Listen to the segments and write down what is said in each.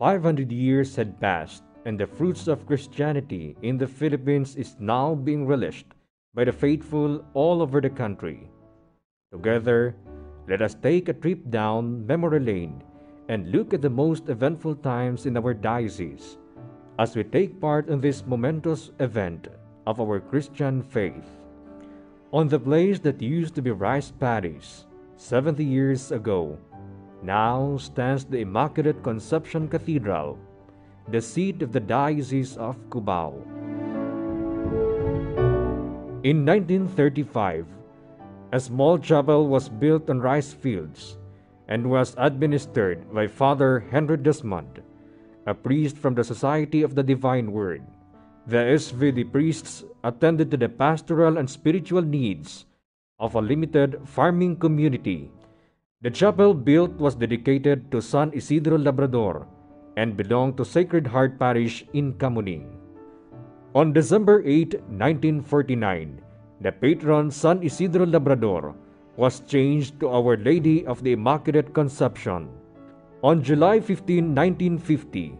500 years had passed, and the fruits of Christianity in the Philippines is now being relished by the faithful all over the country. Together, let us take a trip down memory lane and look at the most eventful times in our diocese as we take part in this momentous event of our Christian faith. On the place that used to be Rice paddies 70 years ago, now stands the Immaculate Conception Cathedral, the seat of the Diocese of Cubao. In 1935, a small chapel was built on rice fields and was administered by Father Henry Desmond, a priest from the Society of the Divine Word. The SVD priests attended to the pastoral and spiritual needs of a limited farming community the chapel built was dedicated to San Isidro Labrador and belonged to Sacred Heart Parish in Kamuning. On December 8, 1949, the patron San Isidro Labrador was changed to Our Lady of the Immaculate Conception. On July 15, 1950,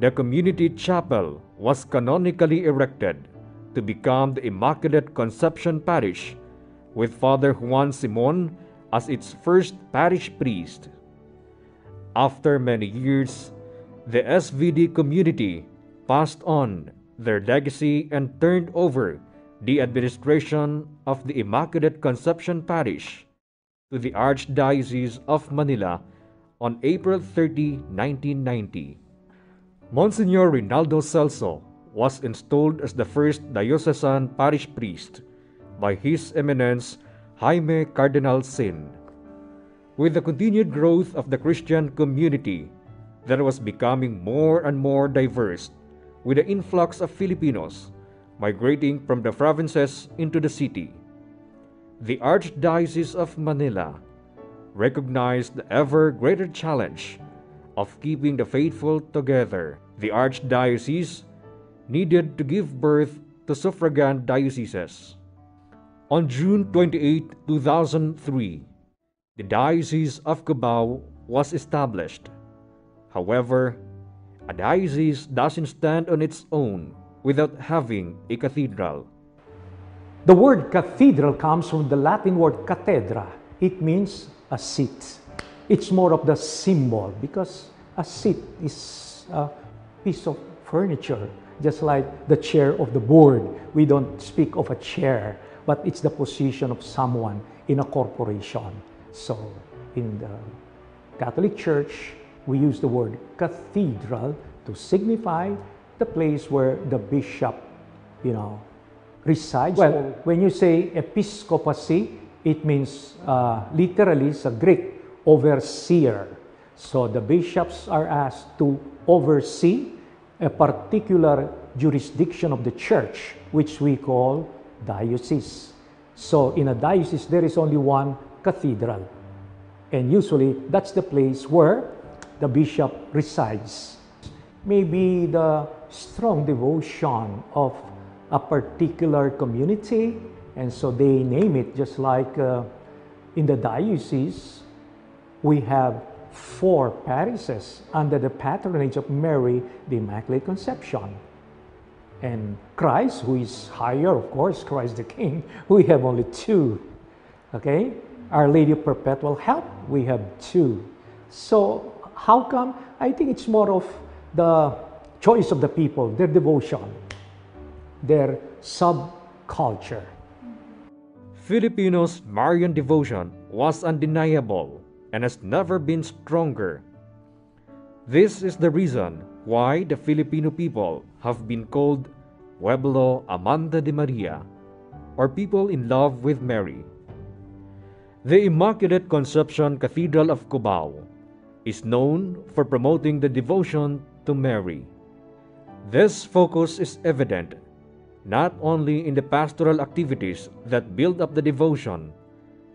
the community chapel was canonically erected to become the Immaculate Conception Parish with Father Juan Simon as its first parish priest. After many years, the SVD community passed on their legacy and turned over the administration of the Immaculate Conception Parish to the Archdiocese of Manila on April 30, 1990. Monsignor Rinaldo Celso was installed as the first diocesan parish priest by His Eminence Jaime Cardinal Sin. With the continued growth of the Christian community that was becoming more and more diverse, with the influx of Filipinos migrating from the provinces into the city, the Archdiocese of Manila recognized the ever greater challenge of keeping the faithful together. The Archdiocese needed to give birth to suffragan dioceses. On June 28, 2003, the Diocese of Cubao was established. However, a diocese doesn't stand on its own without having a cathedral. The word cathedral comes from the Latin word cathedra. It means a seat. It's more of the symbol because a seat is a piece of furniture, just like the chair of the board. We don't speak of a chair but it's the position of someone in a corporation. So in the Catholic Church, we use the word cathedral to signify the place where the bishop, you know, resides. Well, when you say episcopacy, it means uh, literally it's a Greek overseer. So the bishops are asked to oversee a particular jurisdiction of the church, which we call diocese. So in a diocese, there is only one cathedral. And usually, that's the place where the bishop resides. Maybe the strong devotion of a particular community, and so they name it just like uh, in the diocese, we have four parishes under the patronage of Mary, the Immaculate Conception and Christ, who is higher, of course, Christ the King, we have only two. Okay? Our Lady of Perpetual Help, we have two. So, how come? I think it's more of the choice of the people, their devotion, their subculture. Filipinos' Marian devotion was undeniable and has never been stronger. This is the reason why the Filipino people have been called Pueblo Amante de Maria, or people in love with Mary. The Immaculate Conception Cathedral of Cubao is known for promoting the devotion to Mary. This focus is evident not only in the pastoral activities that build up the devotion,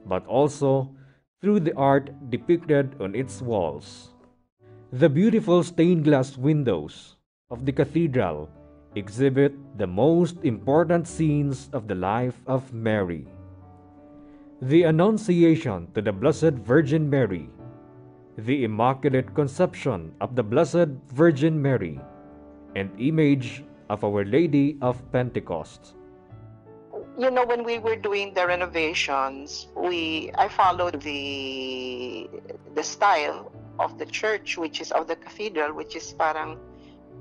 but also through the art depicted on its walls. The beautiful stained glass windows of the cathedral exhibit the most important scenes of the life of Mary. The Annunciation to the Blessed Virgin Mary, the Immaculate Conception of the Blessed Virgin Mary, and image of Our Lady of Pentecost. you know when we were doing the renovations we i followed the the style of the church which is of the cathedral which is parang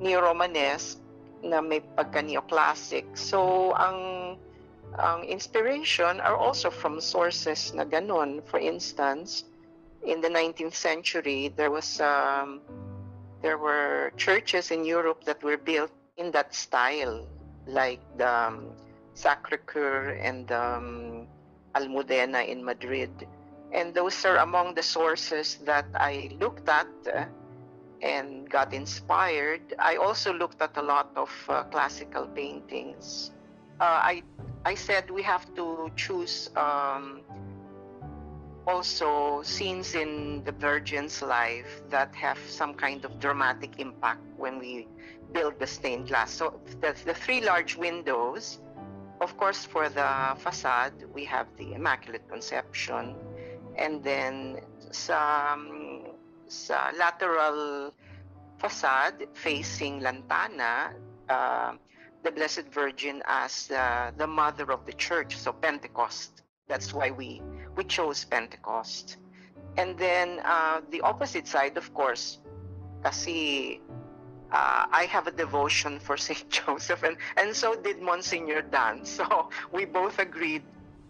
neo-romanesque na may pagka neoclassic so ang ang inspiration are also from sources na ganun for instance in the 19th century there was um, there were churches in Europe that were built in that style like the um, Sacre Coeur and um, Almudena in Madrid. And those are among the sources that I looked at uh, and got inspired. I also looked at a lot of uh, classical paintings. Uh, I I said we have to choose um, also scenes in the Virgin's life that have some kind of dramatic impact when we build the stained glass. So the, the three large windows of course, for the facade, we have the Immaculate Conception. And then sa lateral facade facing Lantana, uh, the Blessed Virgin as uh, the mother of the church, so Pentecost. That's why we, we chose Pentecost. And then uh, the opposite side, of course, kasi uh, I have a devotion for St. Joseph, and, and so did Monsignor Dan. So we both agreed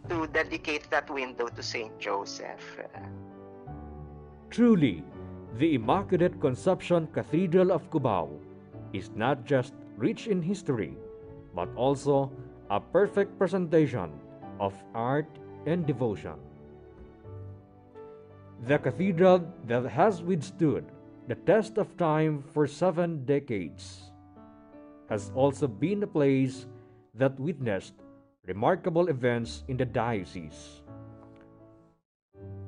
to dedicate that window to St. Joseph. Truly, the Immaculate Conception Cathedral of Cubao is not just rich in history, but also a perfect presentation of art and devotion. The cathedral that has withstood the test of time for seven decades, has also been a place that witnessed remarkable events in the diocese.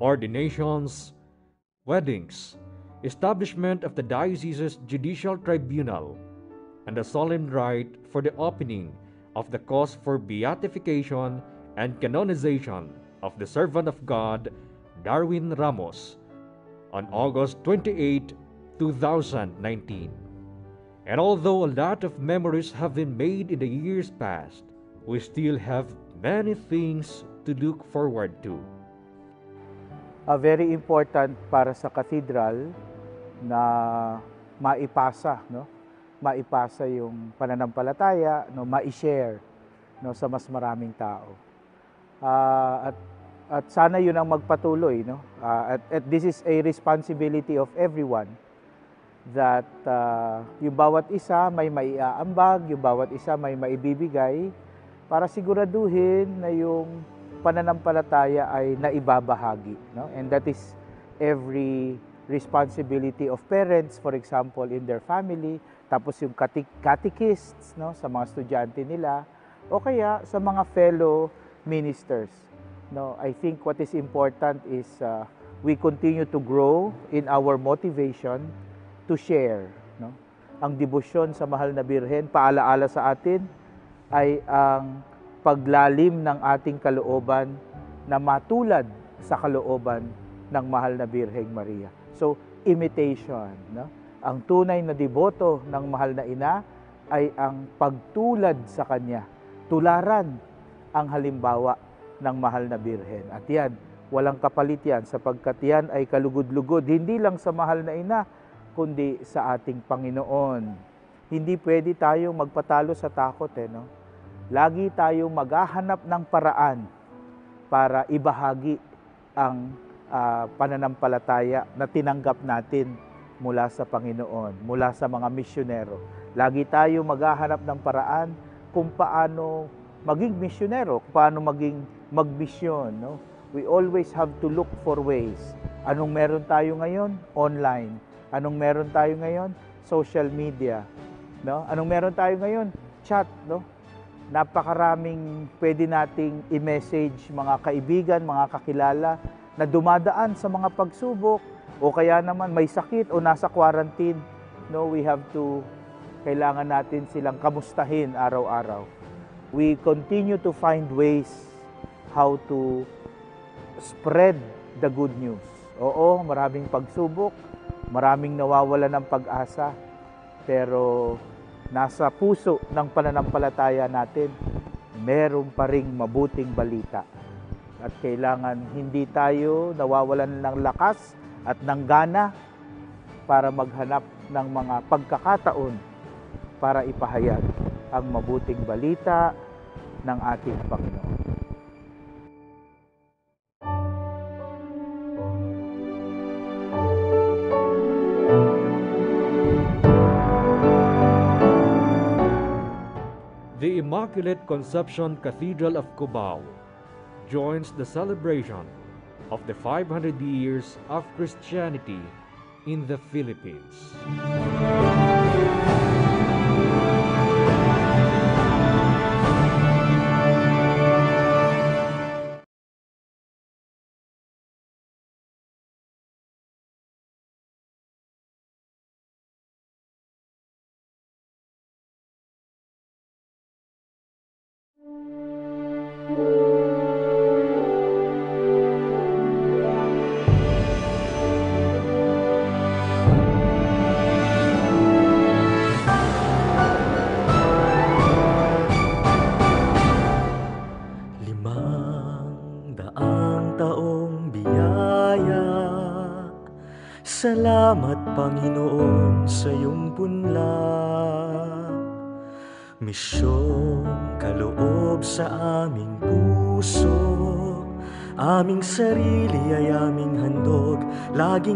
Ordinations, weddings, establishment of the diocese's judicial tribunal, and the solemn rite for the opening of the cause for beatification and canonization of the servant of God, Darwin Ramos, on August 28, 2019. And although a lot of memories have been made in the years past, we still have many things to look forward to. A very important para sa cathedral na maipasa, no? Maipasa yung pananampalataya, no, ma-share no sa mas maraming tao. Uh, at at sana yun ang magpatuloy, no? Uh, at, at this is a responsibility of everyone that uh, yung bawat isa may maiaambag, yung bawat isa may maibibigay para siguraduhin na yung pananampalataya ay naibabahagi. No? And that is every responsibility of parents, for example, in their family, tapos yung catechists no, sa mga estudyante nila, o kaya sa mga fellow ministers. No, I think what is important is uh, we continue to grow in our motivation to share. No? Ang debosyon sa mahal na birhen, paalaala sa atin, ay ang paglalim ng ating kalooban na matulad sa kalooban ng mahal na Birheng Maria. So, imitation. No? Ang tunay na deboto ng mahal na ina ay ang pagtulad sa kanya. Tularan ang halimbawa ng mahal na Birhen. At yan, walang kapalit yan sapagkat yan ay kalugod-lugod, hindi lang sa mahal na ina, kundi sa ating Panginoon. Hindi pwede tayong magpatalo sa takot. Eh, no? Lagi tayong maghahanap ng paraan para ibahagi ang uh, pananampalataya na tinanggap natin mula sa Panginoon, mula sa mga misyonero. Lagi tayo maghahanap ng paraan kung paano maging misyonero, kung paano maging magmisyon. No? We always have to look for ways. Anong meron tayo ngayon? Online. Anong meron tayo ngayon? Social media. No? Anong meron tayo ngayon? Chat, no? Napakaraming pwede nating i-message mga kaibigan, mga kakilala na dumadaan sa mga pagsubok o kaya naman may sakit o nasa quarantine. No, we have to kailangan natin silang kamustahin araw-araw. We continue to find ways how to spread the good news Oo, maraming pagsubok, maraming nawawala ng pag-asa. Pero nasa puso ng pananampalataya natin, meron pa ring mabuting balita. At kailangan hindi tayo nawawalan ng lakas at ng gana para maghanap ng mga pagkakataon para ipahayag ang mabuting balita ng ating Panginoon. The Immaculate Conception Cathedral of Cubao joins the celebration of the 500 years of Christianity in the Philippines.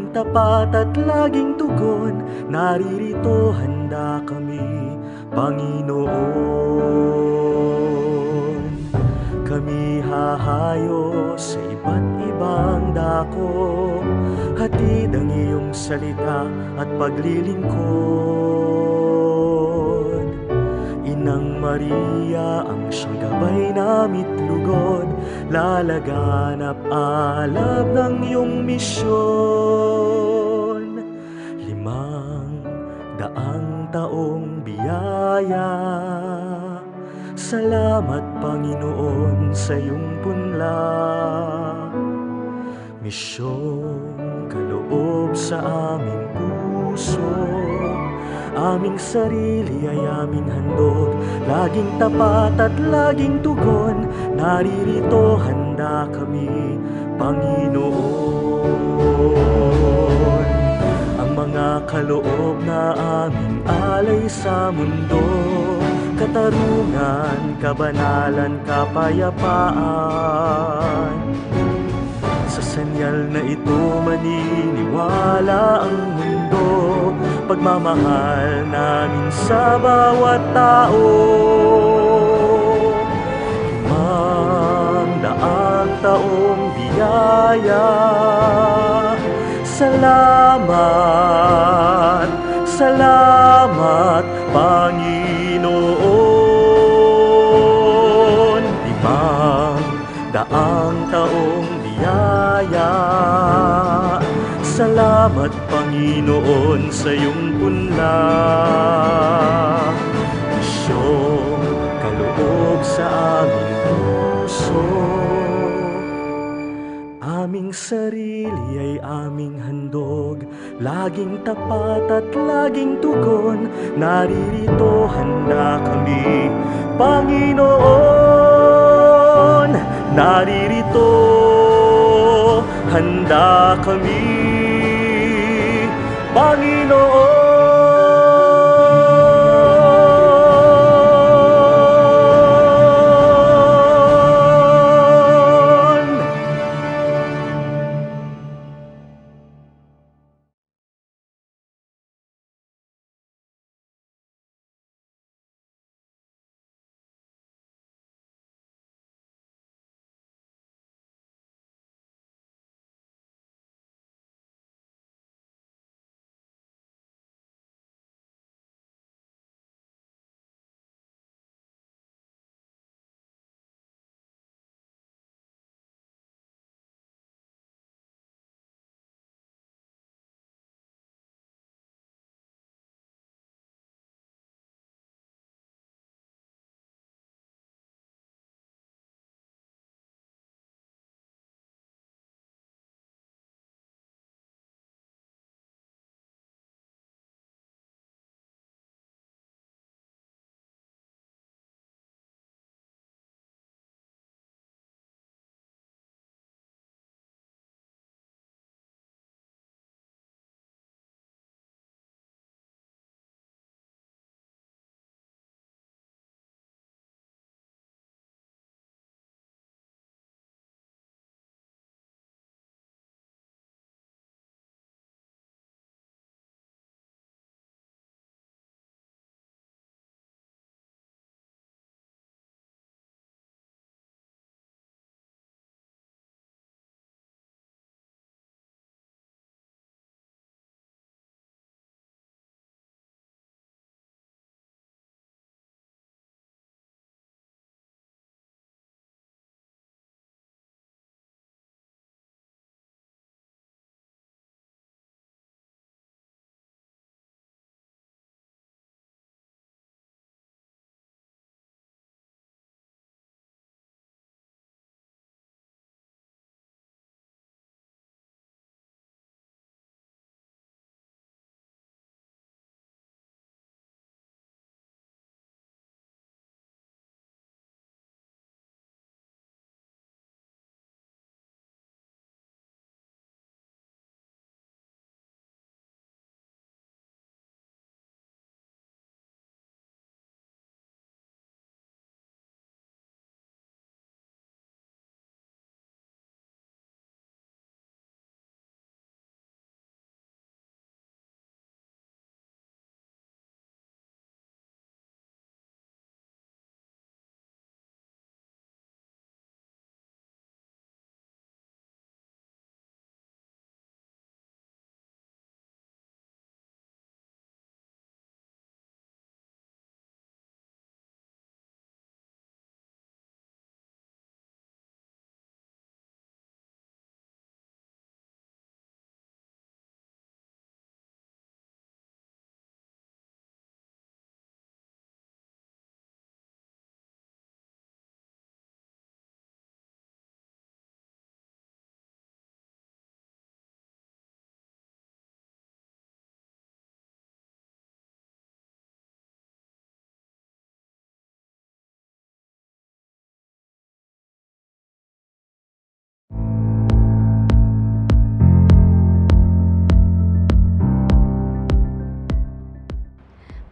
Tapat at laging tugon Naririto handa kami, Panginoon. Kami hahayo sa iba't ibang dako Hatid ang iyong salita at paglilingkod. Inang Maria ang siyang gabay namit lugod Lalaganap alab ng iyong misyon sa iyong punla Misyong kaloob sa aming puso. Aming sarili ay aming handog. Laging tapat at laging tugon. Naririto handa kami, Panginoon. Ang mga kaloob na aming alay sa mundo katarungan, kabanalan, kapayapaan. Sa sanyal na ito maniniwala ang mundo, pagmamahal namin sa bawat tao. Limang daang taong biyaya, salamat, salamat, Panginoon. Salamat, Panginoon, sa iyong punla. Misyong kaloob sa aming puso. Aming sarili ay aming handog Laging tapat at laging tugon Naririto handa kami Panginoon Naririto handa kami Panginoon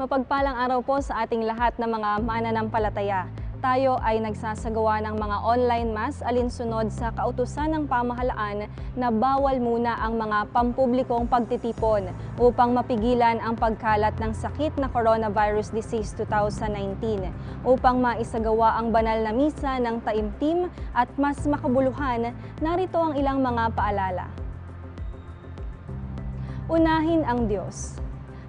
Mapagpalang araw po sa ating lahat ng mga mananampalataya. Tayo ay nagsasagawa ng mga online mass alinsunod sa kautusan ng pamahalaan na bawal muna ang mga pampublikong pagtitipon upang mapigilan ang pagkalat ng sakit na coronavirus disease 2019 upang maisagawa ang banal na misa ng taimtim at mas makabuluhan, narito ang ilang mga paalala. Unahin ang Diyos.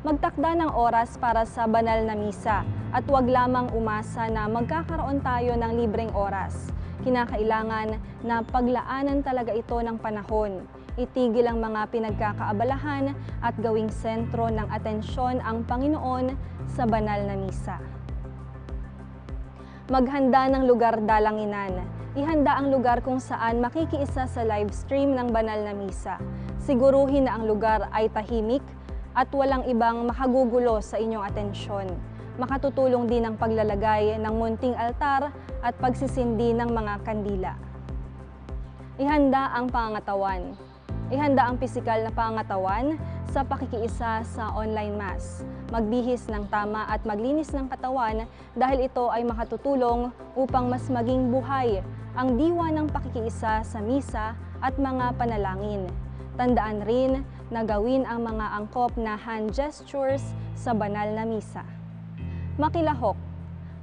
Magtakda ng oras para sa banal na misa at huwag lamang umasa na magkakaroon tayo ng libreng oras. Kinakailangan na paglaanan talaga ito ng panahon. Itigil ang mga pinagkakaabalahan at gawing sentro ng atensyon ang Panginoon sa banal na misa. Maghanda ng lugar dalanginan. Ihanda ang lugar kung saan makikiisa sa live stream ng banal na misa. Siguruhin na ang lugar ay tahimik at walang ibang makagugulo sa inyong atensyon. Makatutulong din ang paglalagay ng munting altar at pagsisindi ng mga kandila. Ihanda ang pangatawan. Ihanda ang pisikal na pangatawan sa pakikiisa sa online mass. Magbihis ng tama at maglinis ng katawan dahil ito ay makatutulong upang mas maging buhay ang diwa ng pakikiisa sa misa at mga panalangin. Tandaan rin na gawin ang mga angkop na hand gestures sa banal na misa. Makilahok,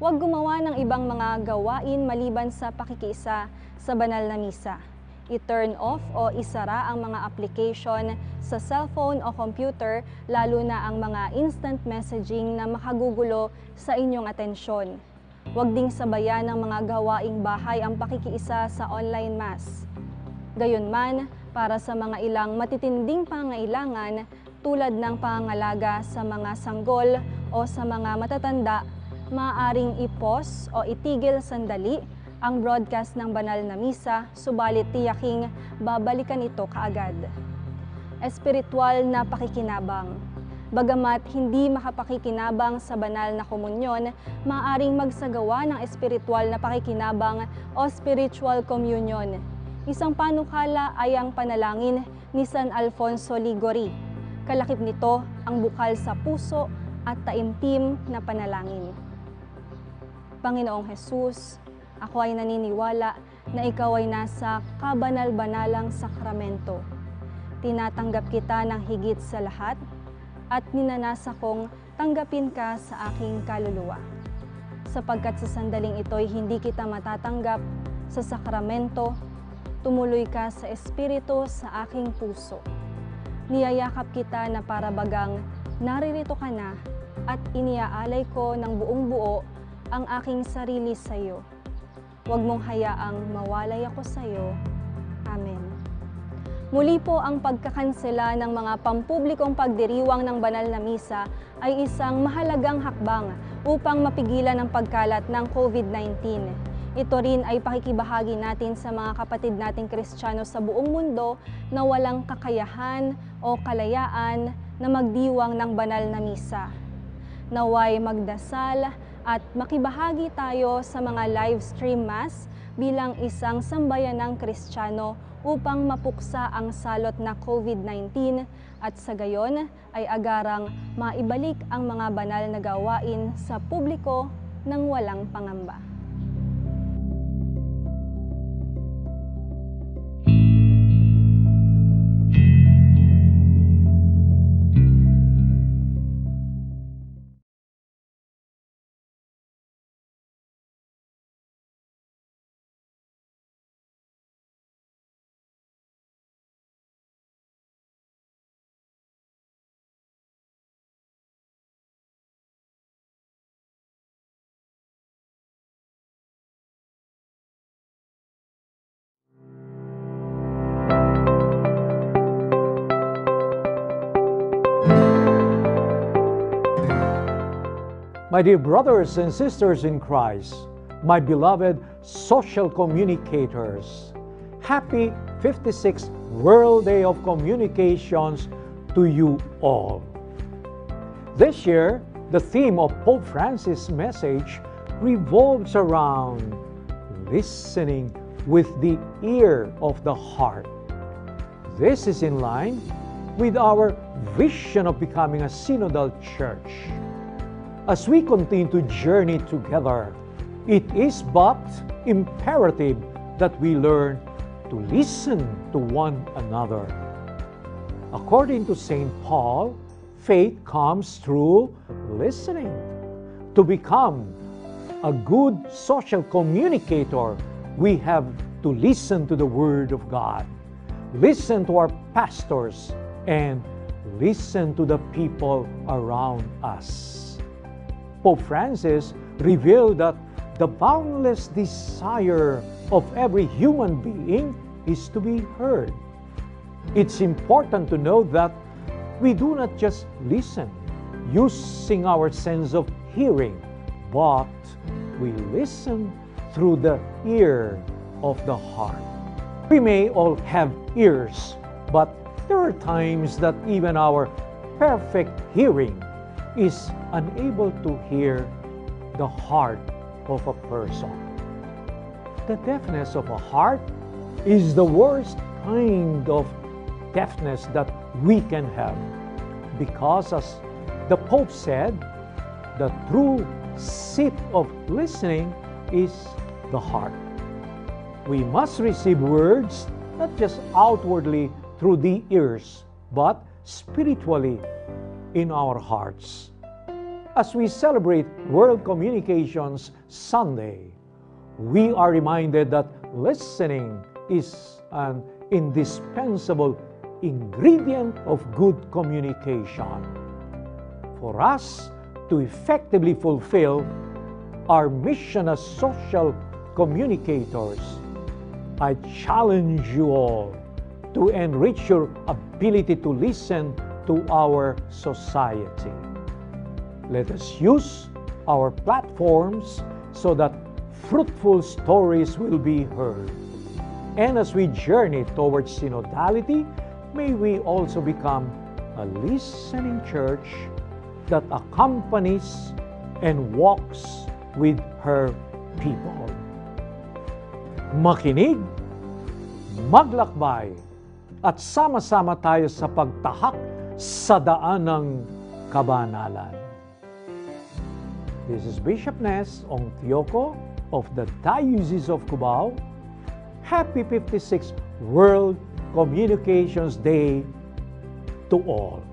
huwag gumawa ng ibang mga gawain maliban sa pakikiisa sa banal na misa. I-turn off o isara ang mga application sa cellphone o computer, lalo na ang mga instant messaging na makagugulo sa inyong atensyon. Huwag ding sabayan ng mga gawaing bahay ang pakikiisa sa online mass. Gayunman, para sa mga ilang matitinding pangailangan tulad ng pangangalaga sa mga sanggol o sa mga matatanda, maaaring ipos o itigil sandali ang broadcast ng banal na misa, subalit tiyaking babalikan ito kaagad. Espiritual na pakikinabang. Bagamat hindi makapakikinabang sa banal na komunyon, maaaring magsagawa ng espiritual na pakikinabang o spiritual communion Isang panukala ay ang panalangin ni San Alfonso Ligori. Kalakip nito ang bukal sa puso at taimtim na panalangin. Panginoong Hesus, ako ay naniniwala na ikaw ay nasa kabanal-banalang sakramento. Tinatanggap kita ng higit sa lahat at ninanasa kong tanggapin ka sa aking kaluluwa. Sapagkat sa sandaling ito'y hindi kita matatanggap sa sakramento tumuloy ka sa Espiritu sa aking puso. Niyayakap kita na para bagang naririto ka na at iniaalay ko ng buong buo ang aking sarili sa iyo. Huwag mong hayaang mawalay ako sa iyo. Amen. Muli po ang pagkakansela ng mga pampublikong pagdiriwang ng banal na misa ay isang mahalagang hakbang upang mapigilan ang pagkalat ng COVID-19. Ito rin ay pakikibahagi natin sa mga kapatid nating Kristiyano sa buong mundo na walang kakayahan o kalayaan na magdiwang ng banal na misa. Naway magdasal at makibahagi tayo sa mga live stream mass bilang isang sambayanang Kristiyano upang mapuksa ang salot na COVID-19 at sa gayon ay agarang maibalik ang mga banal na gawain sa publiko ng walang pangamba. My dear brothers and sisters in Christ, my beloved social communicators, happy 56th World Day of Communications to you all. This year, the theme of Pope Francis' message revolves around listening with the ear of the heart. This is in line with our vision of becoming a synodal church as we continue to journey together, it is but imperative that we learn to listen to one another. According to St. Paul, faith comes through listening. To become a good social communicator, we have to listen to the Word of God, listen to our pastors, and listen to the people around us. Pope Francis revealed that the boundless desire of every human being is to be heard. It's important to know that we do not just listen using our sense of hearing, but we listen through the ear of the heart. We may all have ears, but there are times that even our perfect hearing is unable to hear the heart of a person. The deafness of a heart is the worst kind of deafness that we can have because, as the Pope said, the true seat of listening is the heart. We must receive words not just outwardly through the ears, but spiritually in our hearts. As we celebrate World Communications Sunday, we are reminded that listening is an indispensable ingredient of good communication. For us to effectively fulfill our mission as social communicators, I challenge you all to enrich your ability to listen to our society. Let us use our platforms so that fruitful stories will be heard. And as we journey towards synodality, may we also become a listening church that accompanies and walks with her people. Makinig, maglakbay, at sama-sama tayo sa pagtahak sa daan ng kabanalan. This is Bishop Ness Ong Tioco of the Diocese of Cubao. Happy 56th World Communications Day to all.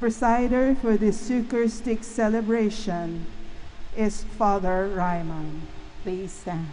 Presider for this Eucharistic celebration is Father Ryman. Please stand.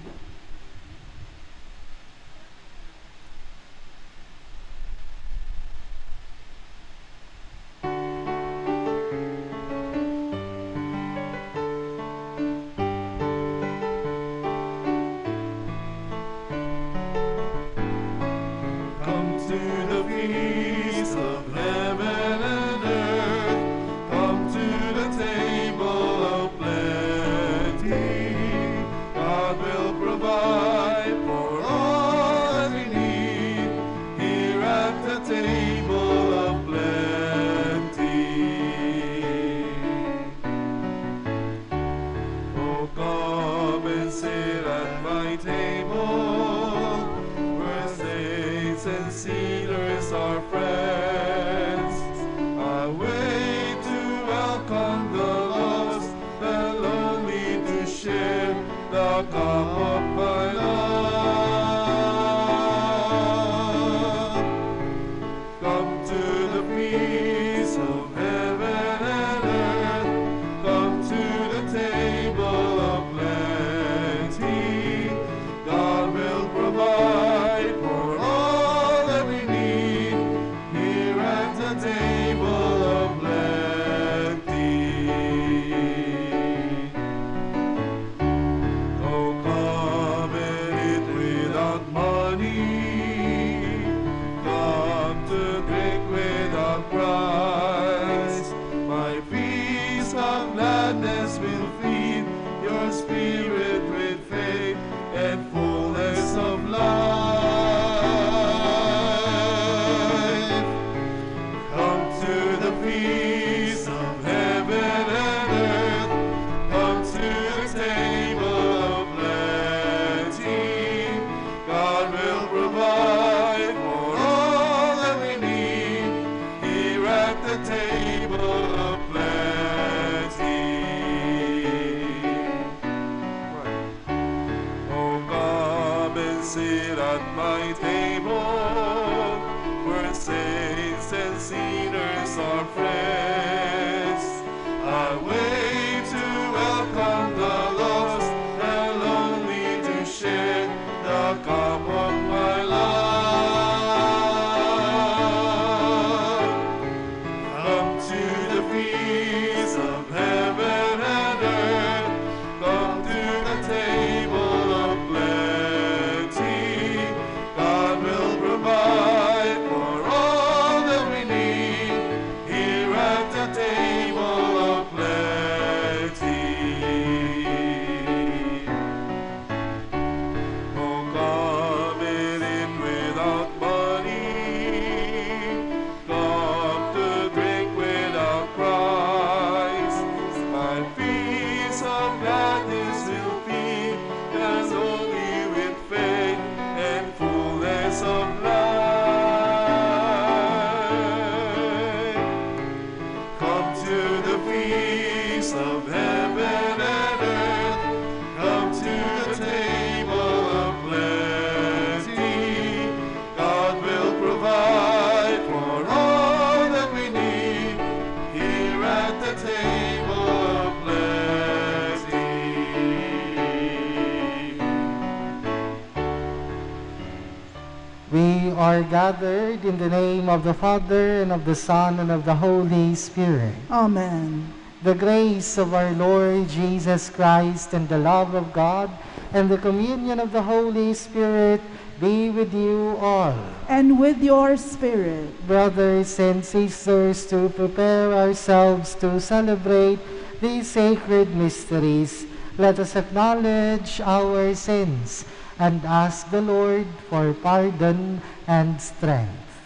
Gathered in the name of the Father, and of the Son, and of the Holy Spirit. Amen. The grace of our Lord Jesus Christ, and the love of God, and the communion of the Holy Spirit be with you all. And with your spirit, Brothers and sisters, to prepare ourselves to celebrate these sacred mysteries, let us acknowledge our sins and ask the Lord for pardon and strength.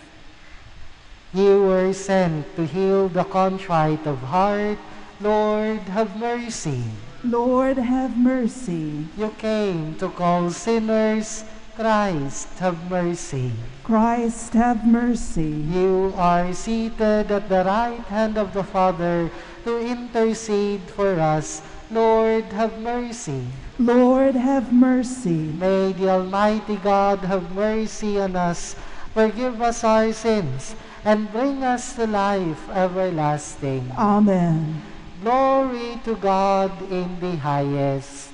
You were sent to heal the contrite of heart. Lord, have mercy. Lord, have mercy. You came to call sinners. Christ, have mercy. Christ, have mercy. You are seated at the right hand of the Father to intercede for us. Lord, have mercy. Lord, have mercy. May the Almighty God have mercy on us, forgive us our sins, and bring us to life everlasting. Amen. Glory to God in the highest.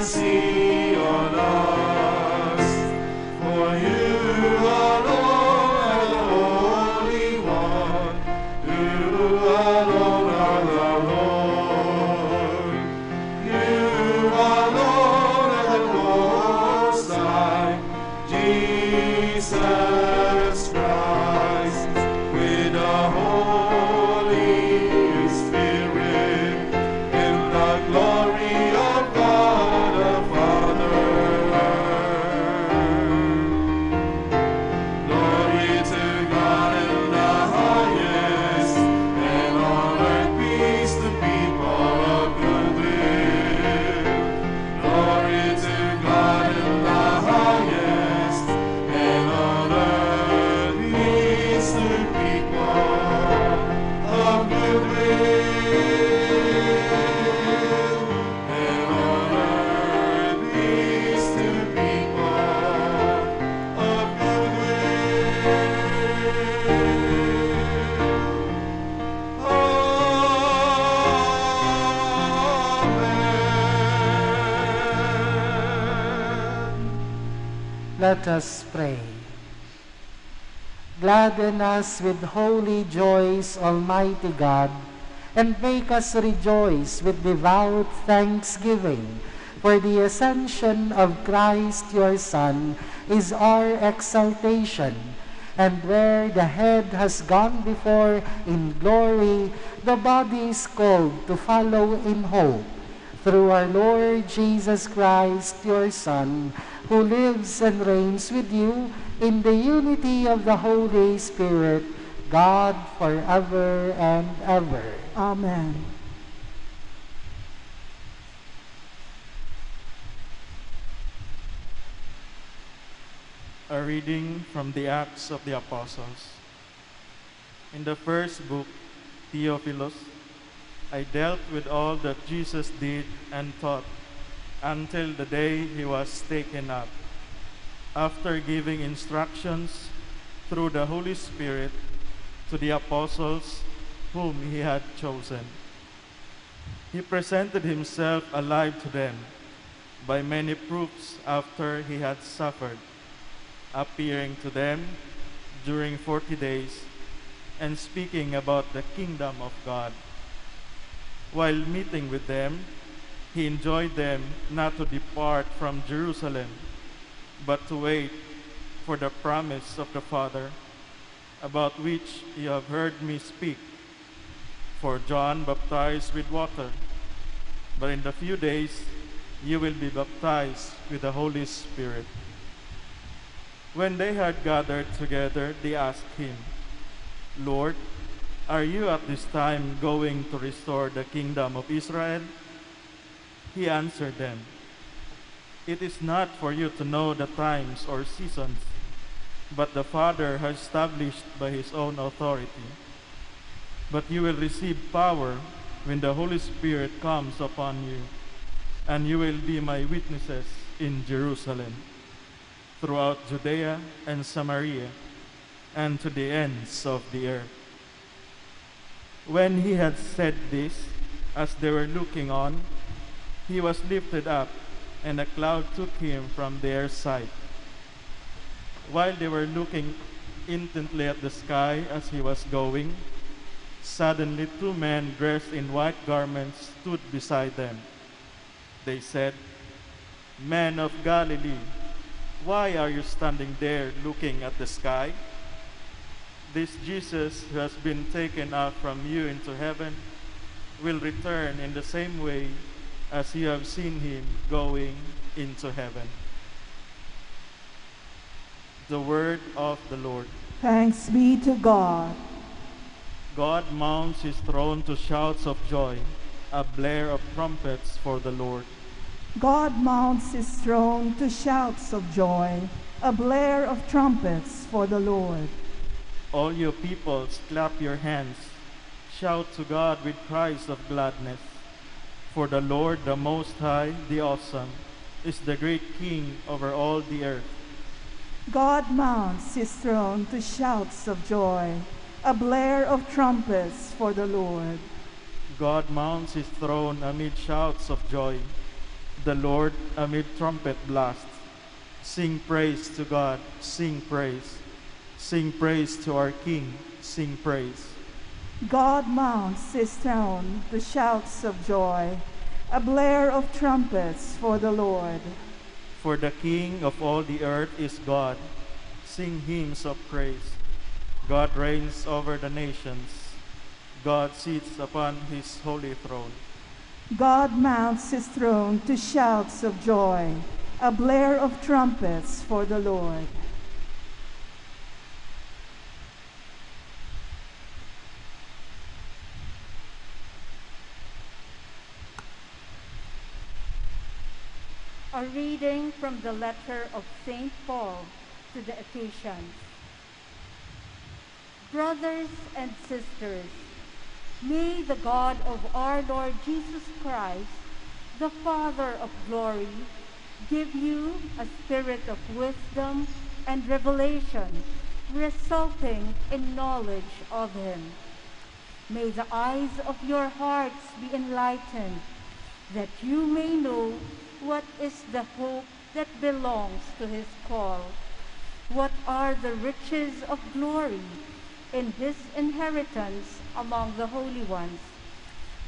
Mercy Let us pray. Gladden us with holy joys, Almighty God, and make us rejoice with devout thanksgiving. For the ascension of Christ your Son is our exaltation, and where the head has gone before in glory, the body is called to follow in hope through our Lord Jesus Christ, your Son, who lives and reigns with you in the unity of the Holy Spirit, God forever and ever. Amen. A reading from the Acts of the Apostles. In the first book, Theophilus, I dealt with all that Jesus did and taught until the day he was taken up, after giving instructions through the Holy Spirit to the apostles whom he had chosen. He presented himself alive to them by many proofs after he had suffered, appearing to them during forty days and speaking about the kingdom of God. While meeting with them, he enjoined them not to depart from Jerusalem, but to wait for the promise of the Father, about which you have heard me speak. For John baptized with water, but in a few days you will be baptized with the Holy Spirit. When they had gathered together, they asked him, Lord, are you at this time going to restore the kingdom of Israel? He answered them, It is not for you to know the times or seasons, but the Father has established by his own authority. But you will receive power when the Holy Spirit comes upon you, and you will be my witnesses in Jerusalem, throughout Judea and Samaria, and to the ends of the earth. When he had said this, as they were looking on, he was lifted up, and a cloud took him from their sight. While they were looking intently at the sky as he was going, suddenly two men dressed in white garments stood beside them. They said, Men of Galilee, why are you standing there looking at the sky? This Jesus who has been taken up from you into heaven will return in the same way as you have seen him going into heaven. The word of the Lord. Thanks be to God. God mounts his throne to shouts of joy, a blare of trumpets for the Lord. God mounts his throne to shouts of joy, a blare of trumpets for the Lord. All you peoples, clap your hands. Shout to God with cries of gladness. For the Lord, the Most High, the Awesome, is the great King over all the earth. God mounts his throne to shouts of joy, a blare of trumpets for the Lord. God mounts his throne amid shouts of joy, the Lord amid trumpet blasts. Sing praise to God, sing praise. Sing praise to our King, sing praise. God mounts his throne to shouts of joy, a blare of trumpets for the Lord. For the King of all the earth is God. sing hymns of praise. God reigns over the nations. God sits upon his holy throne. God mounts his throne to shouts of joy, a blare of trumpets for the Lord. A reading from the letter of St. Paul to the Ephesians. Brothers and sisters, may the God of our Lord Jesus Christ, the Father of glory, give you a spirit of wisdom and revelation resulting in knowledge of him. May the eyes of your hearts be enlightened, that you may know what is the hope that belongs to his call, what are the riches of glory in his inheritance among the holy ones,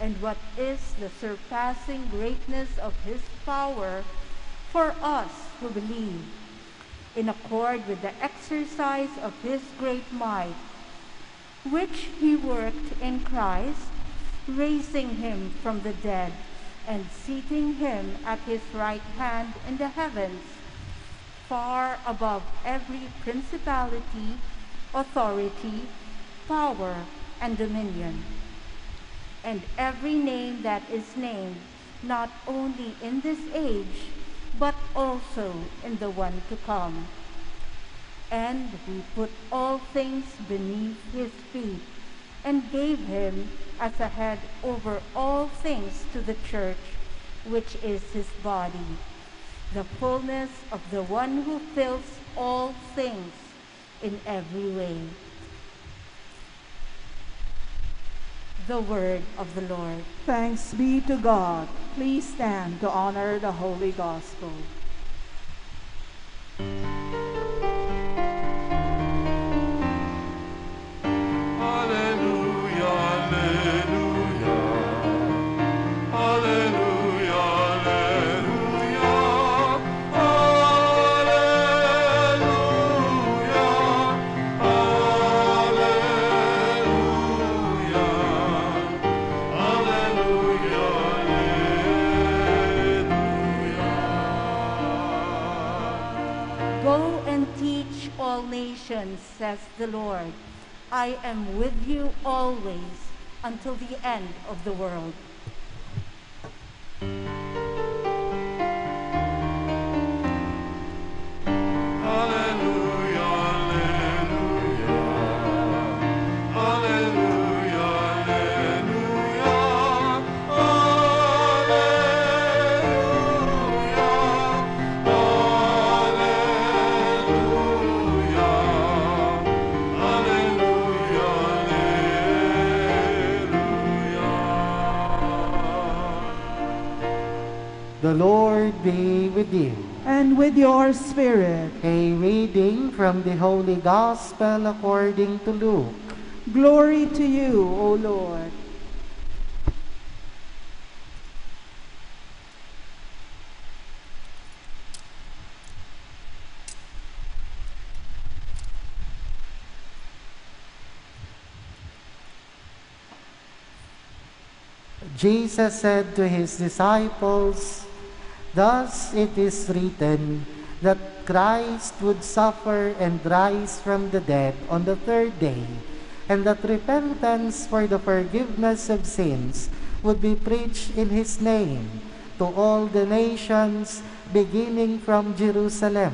and what is the surpassing greatness of his power for us who believe, in accord with the exercise of his great might, which he worked in Christ, raising him from the dead and seating him at his right hand in the heavens, far above every principality, authority, power, and dominion, and every name that is named, not only in this age, but also in the one to come. And he put all things beneath his feet, and gave him as a head over all things to the church, which is his body, the fullness of the one who fills all things in every way. The word of the Lord. Thanks be to God. Please stand to honor the Holy Gospel. Hallelujah, hallelujah. Says the Lord. I am with you always until the end of the world. Hallelujah, The Lord be with you. And with your spirit, A reading from the Holy Gospel according to Luke. glory to you, O Lord. Jesus said to his disciples, Thus it is written that Christ would suffer and rise from the dead on the third day, and that repentance for the forgiveness of sins would be preached in his name to all the nations, beginning from Jerusalem.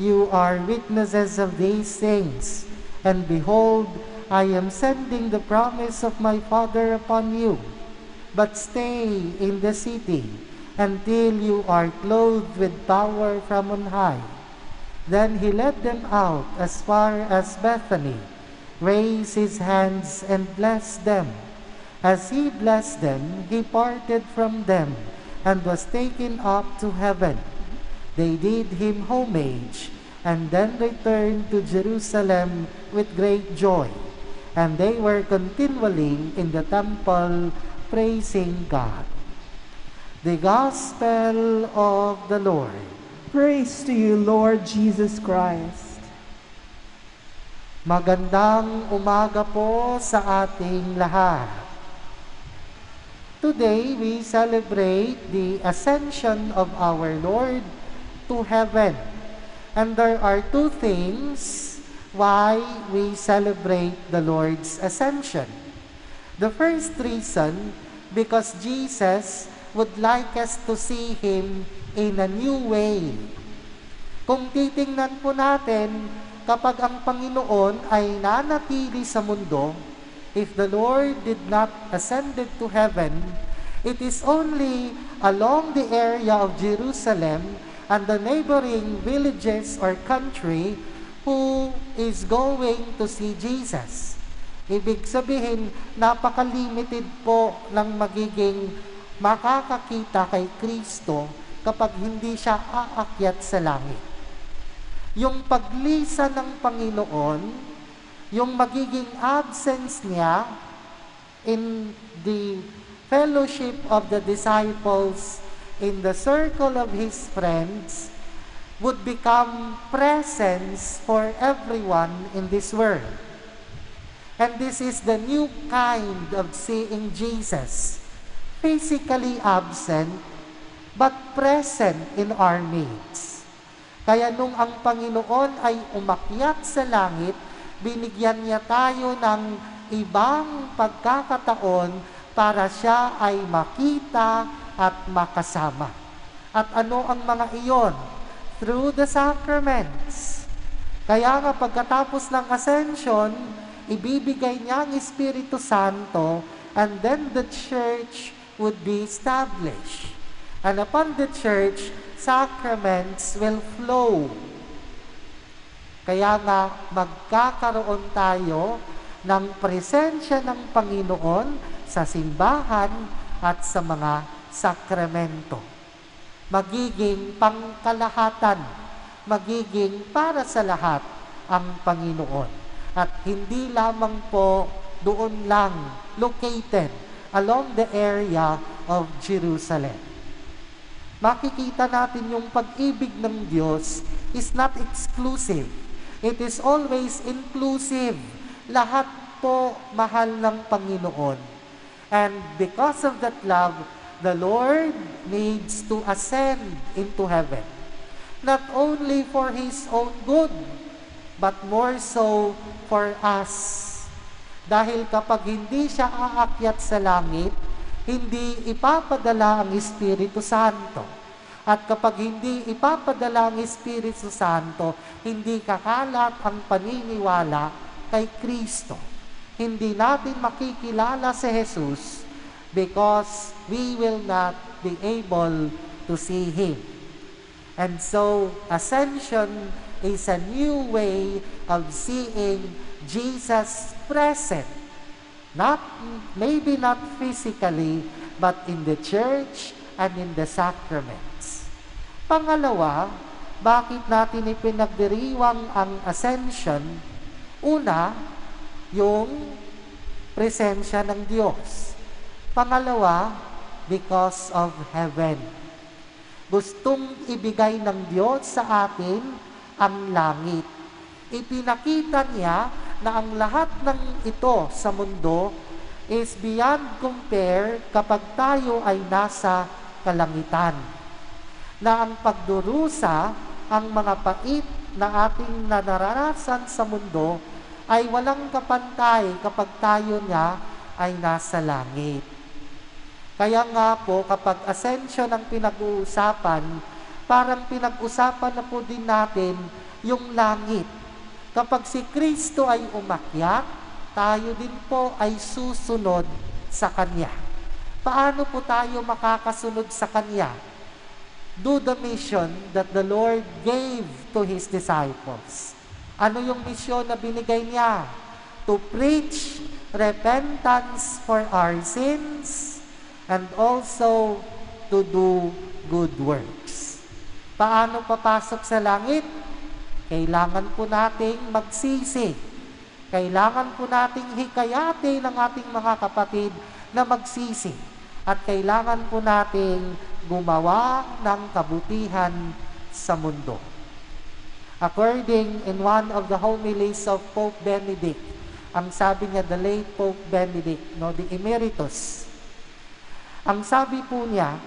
You are witnesses of these things, and behold, I am sending the promise of my Father upon you. But stay in the city until you are clothed with power from on high. Then he led them out as far as Bethany, raised his hands and blessed them. As he blessed them, he parted from them and was taken up to heaven. They did him homage and then returned to Jerusalem with great joy. And they were continually in the temple praising God. The Gospel of the Lord. Praise to you, Lord Jesus Christ. Magandang umaga po sa ating lahat. Today we celebrate the ascension of our Lord to heaven. And there are two things why we celebrate the Lord's ascension. The first reason, because Jesus would like us to see Him in a new way. Kung titingnan po natin, kapag ang Panginoon ay nanatili sa mundo, if the Lord did not ascended to heaven, it is only along the area of Jerusalem and the neighboring villages or country who is going to see Jesus. Ibig sabihin, napaka-limited po ng magiging makakakita kay Kristo kapag hindi siya aakyat sa langit. Yung paglisa ng Panginoon, yung magiging absence niya in the fellowship of the disciples, in the circle of his friends, would become presence for everyone in this world. And this is the new kind of seeing Jesus, physically absent, but present in our midst. Kaya nung ang Panginoon ay umakyat sa langit, binigyan niya tayo ng ibang pagkakataon para siya ay makita at makasama. At ano ang mga iyon? Through the sacraments. Kaya nga pagkatapos ng ascension, ibibigay niya ang Espiritu Santo and then the church would be established. And upon the church, sacraments will flow. Kaya nga magkakaroon tayo ng presensya ng Panginoon sa simbahan at sa mga sakramento. Magiging pangkalahatan, magiging para sa lahat ang Panginoon. At hindi lamang po doon lang located along the area of Jerusalem makikita natin yung pag-ibig ng Diyos is not exclusive. It is always inclusive. Lahat po mahal ng Panginoon. And because of that love, the Lord needs to ascend into heaven. Not only for His own good, but more so for us. Dahil kapag hindi siya aakyat sa langit, hindi ipapadala ang Espiritu Santo. At kapag hindi ipapadala ang Espiritu Santo, hindi kakalat ang paniniwala kay Kristo. Hindi natin makikilala si Jesus because we will not be able to see Him. And so, ascension is a new way of seeing Jesus present Not, maybe not physically, but in the church and in the sacraments. Pangalawa, bakit natin ipinagdiriwang ang ascension? Una, yung presensya ng Diyos. Pangalawa, because of heaven. Gustong ibigay ng Diyos sa atin ang langit. Ipinakita niya na ang lahat ng ito sa mundo is beyond compare kapag tayo ay nasa kalangitan. Na ang pagdurusa, ang mga pait na ating nanaranasan sa mundo ay walang kapantay kapag tayo niya ay nasa langit. Kaya nga po, kapag ascension ang pinag-uusapan, parang pinag-usapan na po din natin yung langit Kapag si Kristo ay umakyat, tayo din po ay susunod sa Kanya. Paano po tayo makakasunod sa Kanya? Do the mission that the Lord gave to His disciples. Ano yung misyon na binigay niya? To preach repentance for our sins and also to do good works. Paano papasok sa langit? Kailangan po nating magsisi. Kailangan po nating hikayati ng ating mga kapatid na magsisi. At kailangan po nating gumawa ng kabutihan sa mundo. According in one of the homilies of Pope Benedict, ang sabi niya, the late Pope Benedict, no, the emeritus, ang sabi po niya,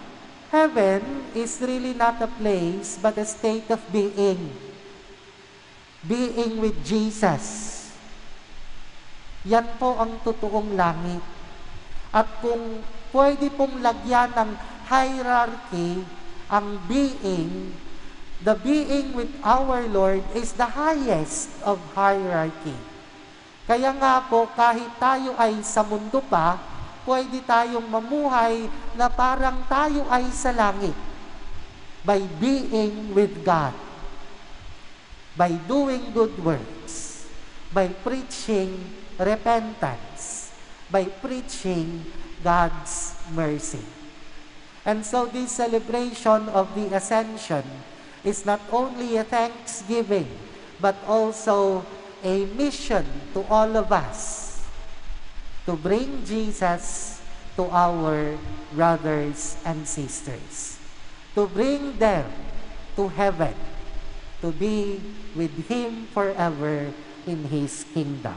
heaven is really not a place but a state of being. Being with Jesus. Yan po ang totoong langit. At kung pwede pong lagyan ng hierarchy ang being, the being with our Lord is the highest of hierarchy. Kaya nga po, kahit tayo ay sa mundo pa, pwede tayong mamuhay na parang tayo ay sa langit by being with God, by doing good works, by preaching repentance, by preaching God's mercy. And so this celebration of the Ascension is not only a thanksgiving, but also a mission to all of us to bring Jesus to our brothers and sisters, to bring them to heaven, to be with Him forever in His kingdom.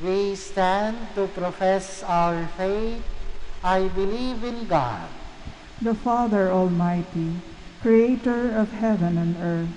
We stand to profess our faith. I believe in God, the Father Almighty, creator of heaven and earth,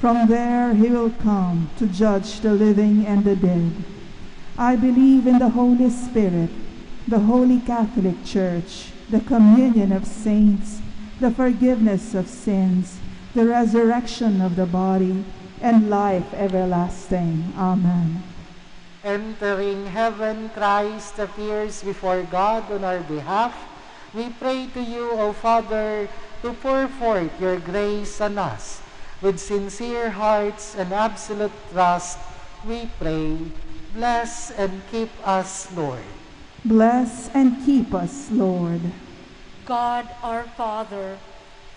From there he will come to judge the living and the dead. I believe in the Holy Spirit, the Holy Catholic Church, the communion of saints, the forgiveness of sins, the resurrection of the body, and life everlasting. Amen. Entering heaven, Christ appears before God on our behalf. We pray to you, O Father, to pour forth your grace on us. With sincere hearts and absolute trust, we pray, bless and keep us, Lord. Bless and keep us, Lord. God our Father,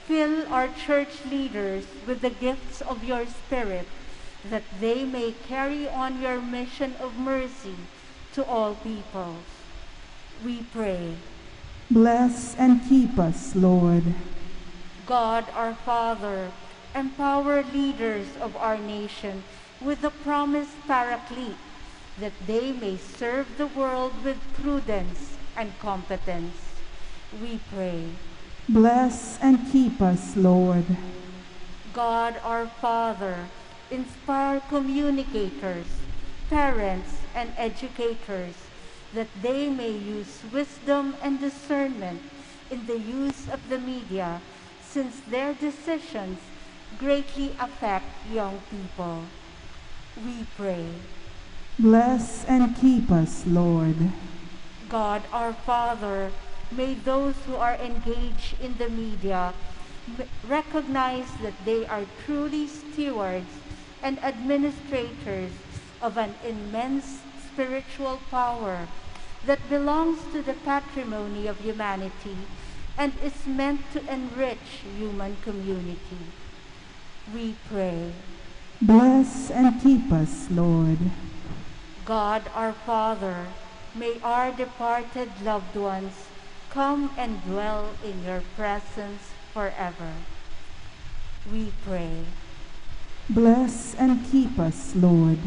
fill our church leaders with the gifts of your Spirit that they may carry on your mission of mercy to all peoples. We pray. Bless and keep us, Lord. God our Father, empower leaders of our nation with the promised paraclete, that they may serve the world with prudence and competence. We pray. Bless and keep us, Lord. God our Father, inspire communicators, parents, and educators that they may use wisdom and discernment in the use of the media since their decisions greatly affect young people. We pray. Bless and keep us, Lord. God our Father, may those who are engaged in the media recognize that they are truly stewards and administrators of an immense spiritual power that belongs to the patrimony of humanity and is meant to enrich human community. We pray. Bless and keep us, Lord. God our Father, may our departed loved ones come and dwell in your presence forever. We pray. Bless and keep us, Lord.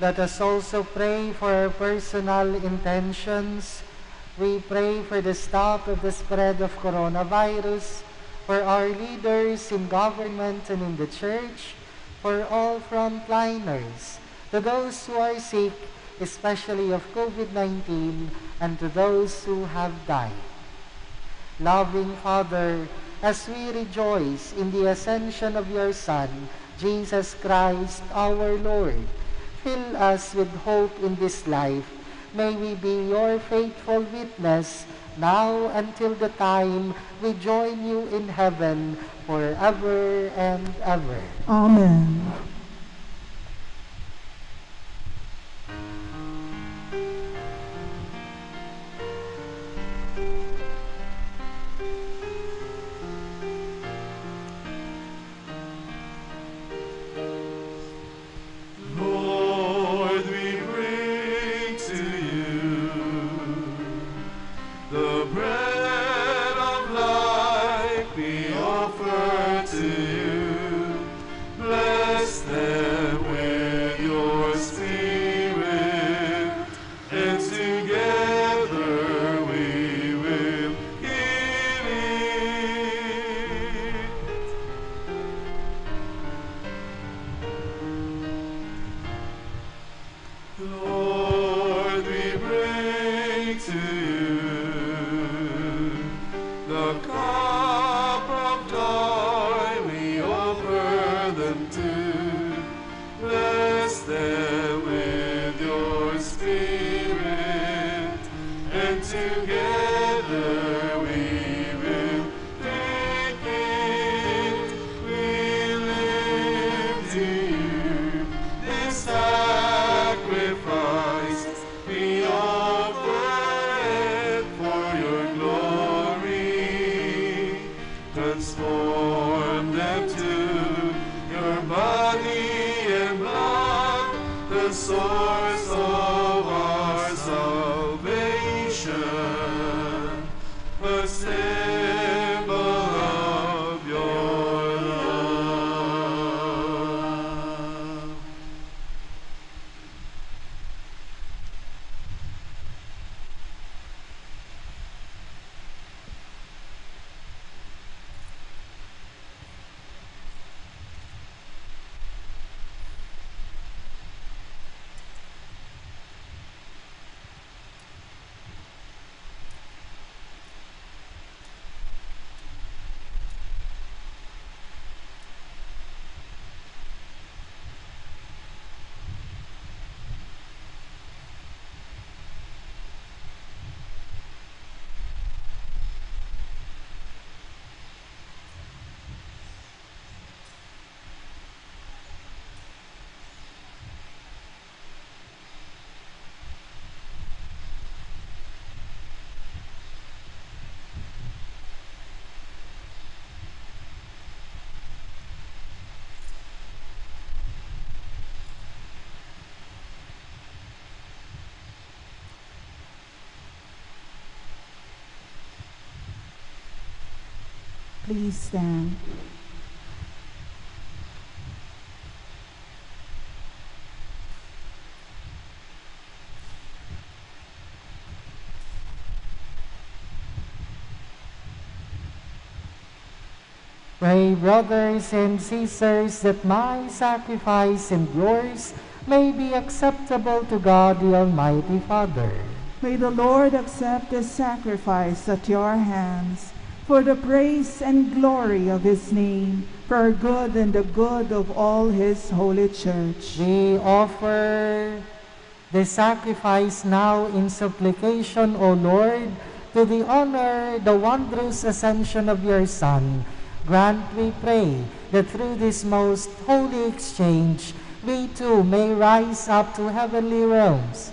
Let us also pray for our personal intentions. We pray for the stop of the spread of coronavirus, for our leaders in government and in the church, for all frontliners, to those who are sick, especially of COVID-19, and to those who have died. Loving Father, as we rejoice in the ascension of your Son, Jesus Christ our Lord, Fill us with hope in this life. May we be your faithful witness now until the time we join you in heaven forever and ever. Amen. Please stand. Pray, brothers and sisters, that my sacrifice and yours may be acceptable to God the Almighty Father. May the Lord accept this sacrifice at your hands for the praise and glory of his name, for good and the good of all his holy church. We offer the sacrifice now in supplication, O Lord, to the honor, the wondrous ascension of your Son. Grant, we pray, that through this most holy exchange, we too may rise up to heavenly realms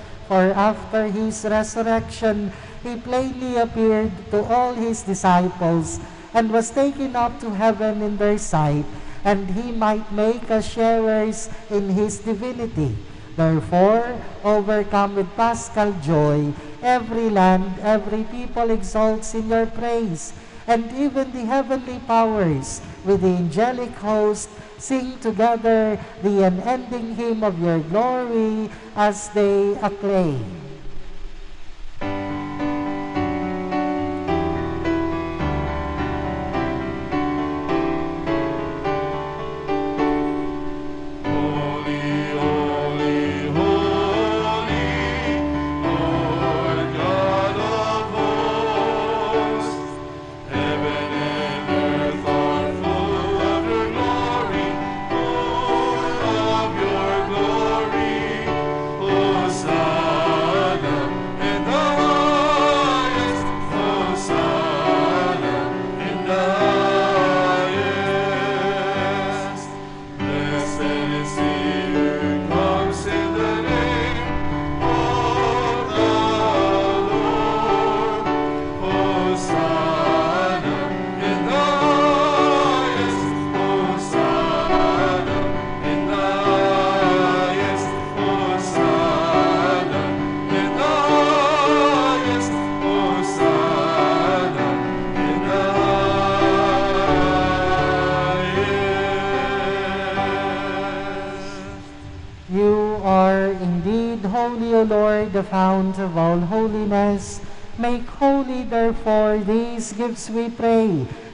For after his resurrection, he plainly appeared to all his disciples and was taken up to heaven in their sight, and he might make us sharers in his divinity. Therefore, overcome with paschal joy, every land, every people exalts in your praise, and even the heavenly powers with the angelic host sing together the unending hymn of your glory as they acclaim.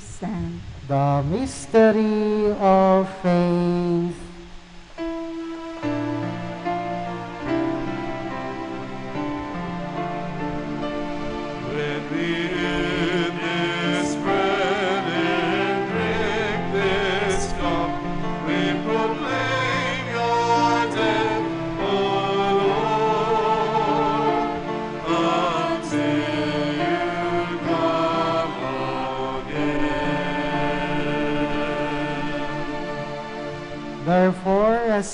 stand. The mystery of faith.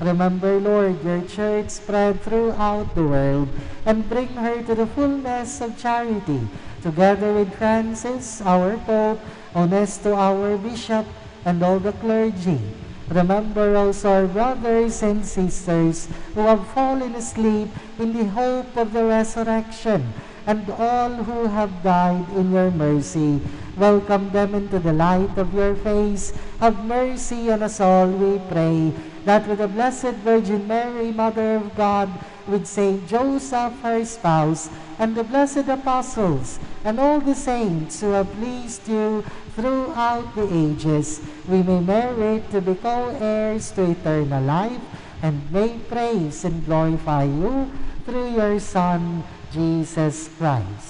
Remember, Lord, your church spread throughout the world and bring her to the fullness of charity, together with Francis, our Pope, Onesto, our Bishop, and all the clergy. Remember also our brothers and sisters who have fallen asleep in the hope of the resurrection, and all who have died in your mercy. Welcome them into the light of your face. Have mercy on us all, we pray, that with the Blessed Virgin Mary, Mother of God, with Saint Joseph, her spouse, and the blessed apostles, and all the saints who have pleased you throughout the ages, we may merit to be co-heirs to eternal life, and may praise and glorify you through your Son, Jesus Christ.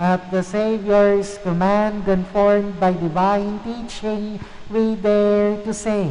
At the Savior's command and formed by divine teaching, we dare to say,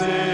God,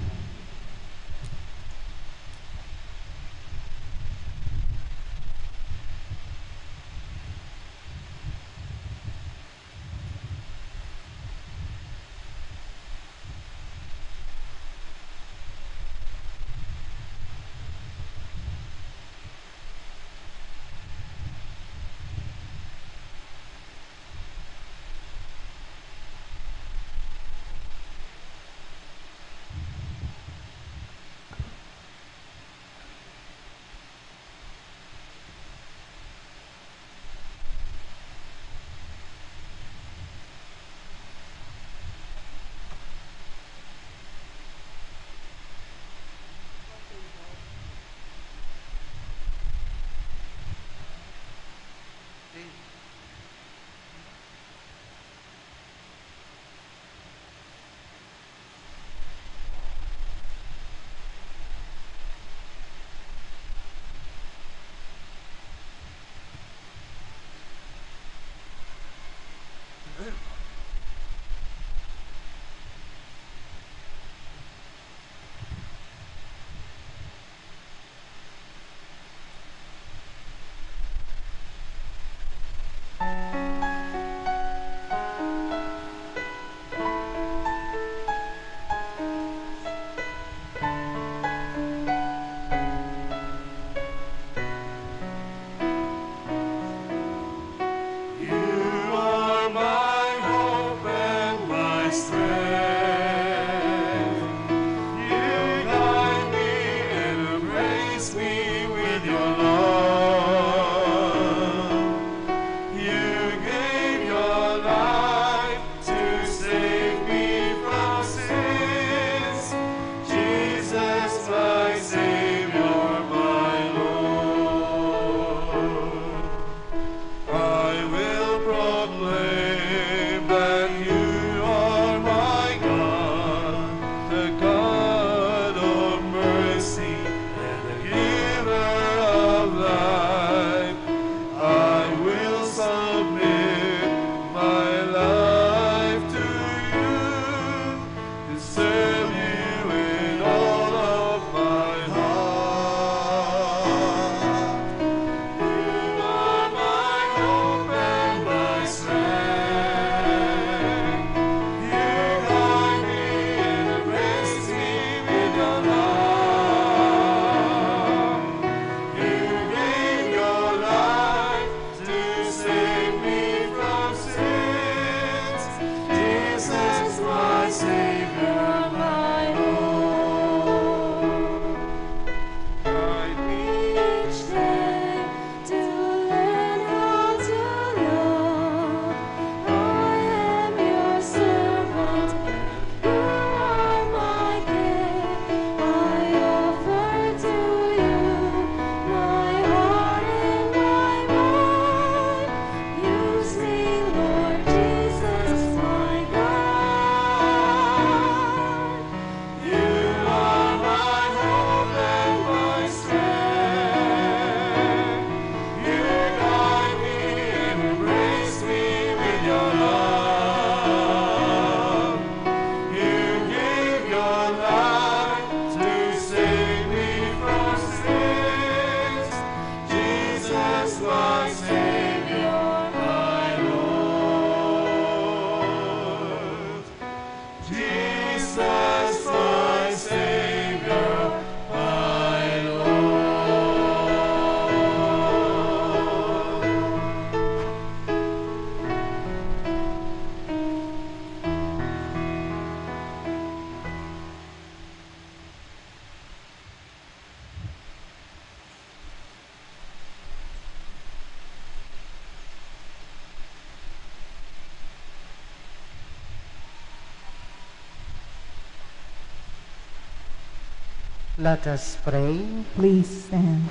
Let us pray. Please stand.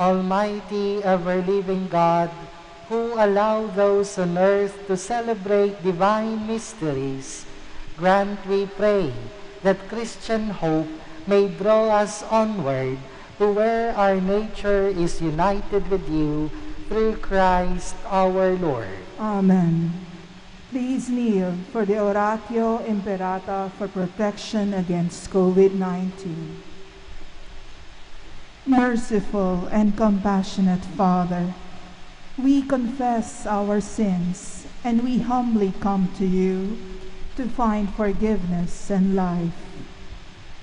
Almighty, ever-living God, who allow those on earth to celebrate divine mysteries, grant, we pray, that Christian hope may draw us onward to where our nature is united with you through Christ our Lord. Amen. Please kneel for the Oratio Imperata for protection against COVID-19. Merciful and compassionate Father, we confess our sins and we humbly come to you to find forgiveness and life.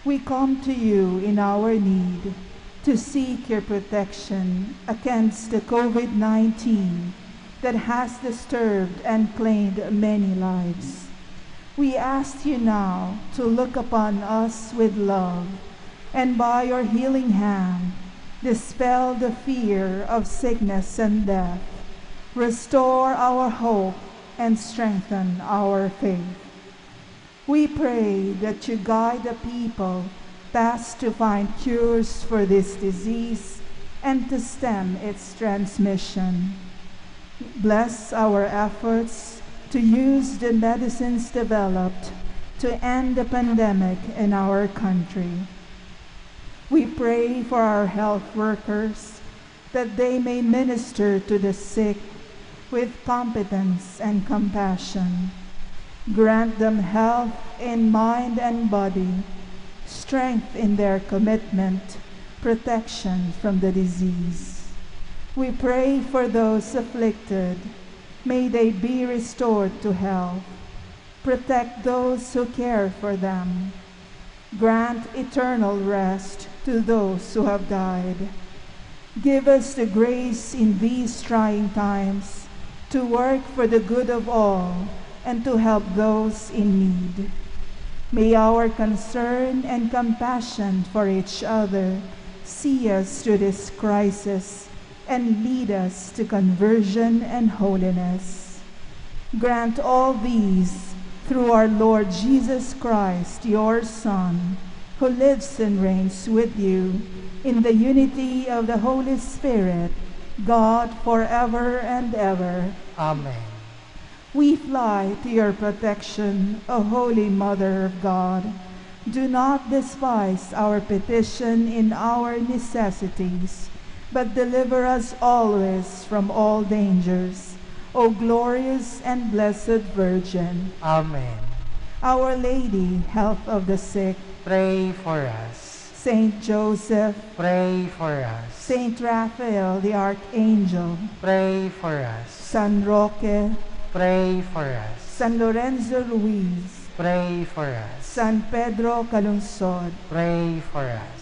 We come to you in our need to seek your protection against the COVID 19 that has disturbed and claimed many lives. We ask you now to look upon us with love and by your healing hand dispel the fear of sickness and death, restore our hope, and strengthen our faith. We pray that you guide the people tasked to find cures for this disease and to stem its transmission. Bless our efforts to use the medicines developed to end the pandemic in our country. We pray for our health workers that they may minister to the sick with competence and compassion. Grant them health in mind and body, strength in their commitment, protection from the disease. We pray for those afflicted. May they be restored to health. Protect those who care for them. Grant eternal rest to those who have died. Give us the grace in these trying times to work for the good of all and to help those in need. May our concern and compassion for each other see us through this crisis and lead us to conversion and holiness. Grant all these through our Lord Jesus Christ, your Son, who lives and reigns with you in the unity of the Holy Spirit, God forever and ever. Amen. We fly to your protection, O Holy Mother of God. Do not despise our petition in our necessities, but deliver us always from all dangers. O glorious and blessed Virgin. Amen. Our Lady, health of the sick. Pray for us. Saint Joseph. Pray for us. Saint Raphael, the Archangel. Pray for us. San Roque. Pray for us. San Lorenzo Ruiz. Pray for us. San Pedro Calungsod. Pray for us.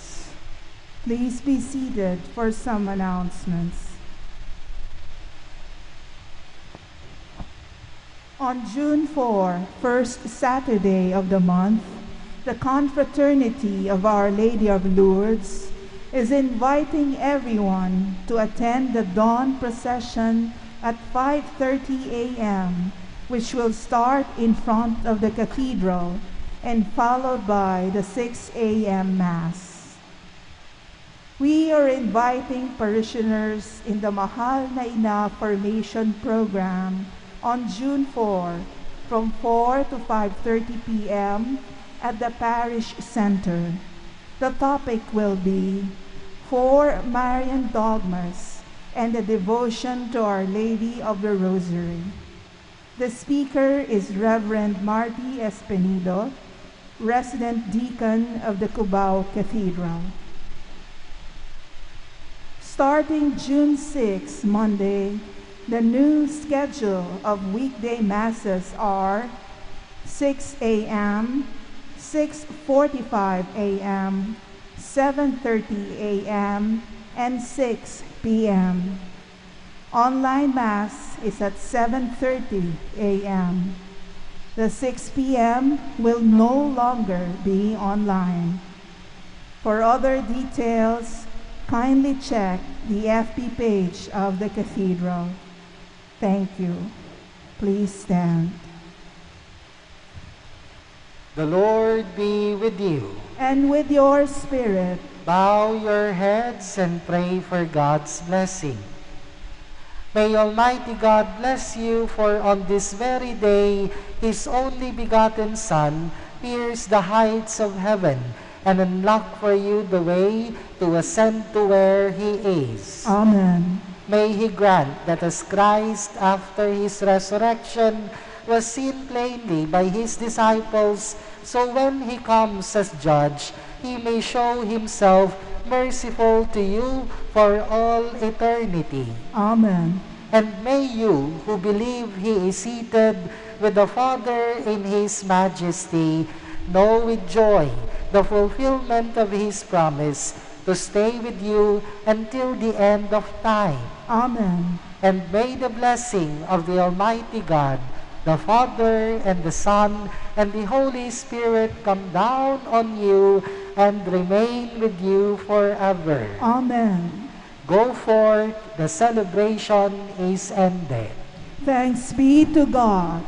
Please be seated for some announcements. On June 4, first Saturday of the month, the Confraternity of Our Lady of Lourdes is inviting everyone to attend the dawn procession at 5:30 a.m., which will start in front of the cathedral and followed by the 6 a.m. mass. We are inviting parishioners in the Mahal na Ina Formation Program on June 4 from 4 to 5:30 p.m. at the parish center. The topic will be Four Marian Dogmas and the devotion to Our Lady of the Rosary. The speaker is Reverend Marty Espenido, resident deacon of the Cubao Cathedral. Starting June 6, Monday, the new schedule of weekday masses are 6 a.m., 6:45 a.m., 7:30 a.m., and 6 p.m. Online mass is at 7:30 a.m. The 6 p.m. will no longer be online. For other details, kindly check the FB page of the cathedral. Thank you. Please stand. The Lord be with you. And with your spirit, Bow your heads and pray for God's blessing. May Almighty God bless you, for on this very day His only begotten Son pierced the heights of heaven and unlocked for you the way to ascend to where He is. Amen. May He grant that as Christ, after His resurrection, was seen plainly by His disciples, so when He comes as judge, He may show Himself merciful to you for all eternity. Amen. And may you, who believe He is seated with the Father in His majesty, know with joy the fulfillment of His promise to stay with you until the end of time. Amen. And may the blessing of the Almighty God, the Father and the Son and the Holy Spirit come down on you and remain with you forever. Amen. Go forth, the celebration is ended. Thanks be to God.